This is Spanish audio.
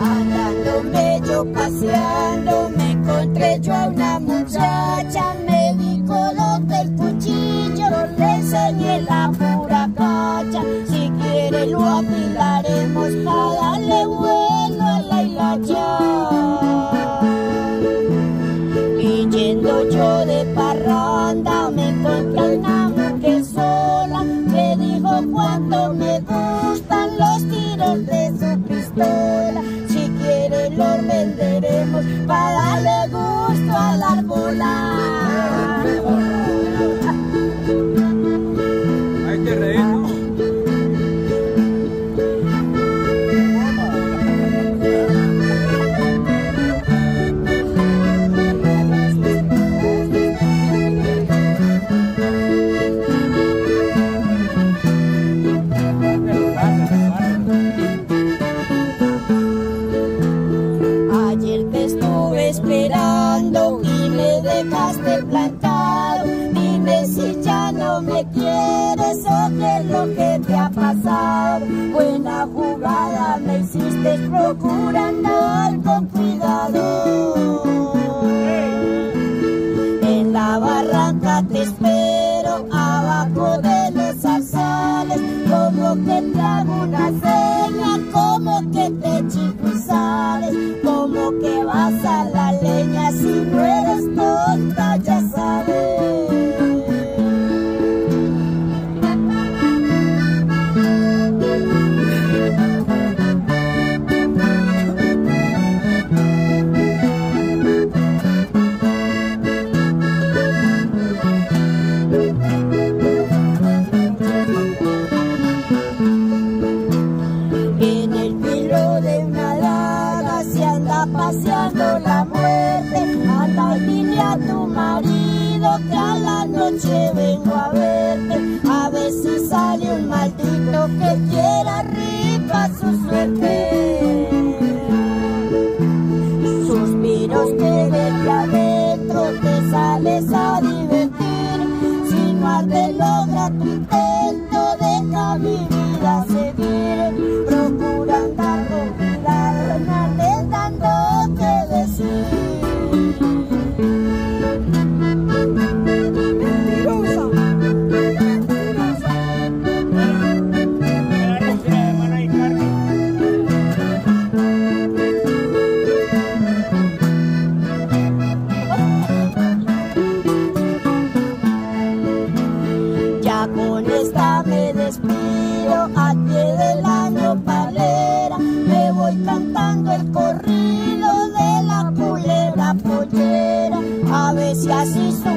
Andándome yo paseando me encontré yo a una muchacha, me di color del cuchillo, le enseñé la pura cacha, si quiere lo apilaremos a darle vuelo a la hilacha. Y yendo yo de parranda me encontré una Si quiere los venderemos para darle gusto a la dejaste plantado. Dime si ya no me quieres o qué es lo que te ha pasado. Buena jugada me hiciste, procura andar con cuidado. En la barranca te espero, abajo de los zarzales, como que te hago una seña, como que te sales, como que vas a la leña, si no paseando la muerte. Anda y dile a tu marido que a la noche vengo a verte. A ver si sale un maldito que quiera rica su suerte. Me despido, a pie de la nopalera, me voy cantando el corrido de la culebra pollera, a ver si así su